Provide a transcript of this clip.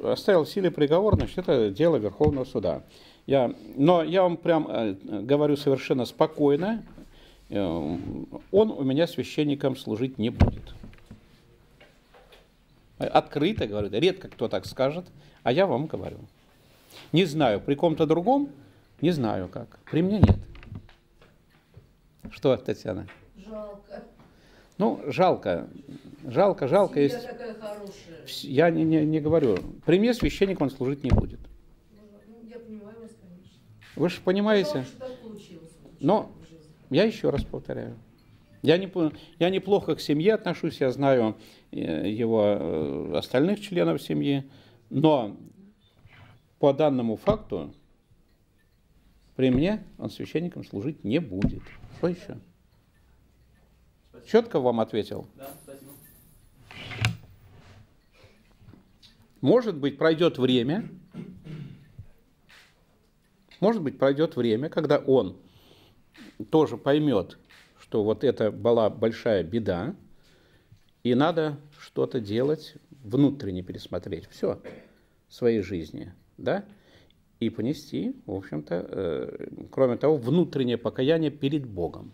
Оставил в силе приговор, значит, это дело Верховного суда. Я, но я вам прям э, говорю совершенно спокойно, э, он у меня священником служить не будет. Открыто говорю, редко кто так скажет, а я вам говорю. Не знаю, при ком-то другом, не знаю как. При мне нет. Что, Татьяна? Жалко. Ну, жалко. Жалко, жалко. Семья Есть... такая. Я не, не, не говорю. При мне священник он служить не будет. Ну, я понимаю вас, конечно. Вы же понимаете? Но я еще раз повторяю. Я, не, я неплохо к семье отношусь, я знаю э, его э, остальных членов семьи, но по данному факту при мне он священником служить не будет. Что еще? Четко вам ответил? Да, Может быть, пройдет время, может быть, пройдет время, когда он тоже поймет, что вот это была большая беда, и надо что-то делать, внутренне пересмотреть. Все в своей жизни, да, и понести, в общем-то, э, кроме того, внутреннее покаяние перед Богом.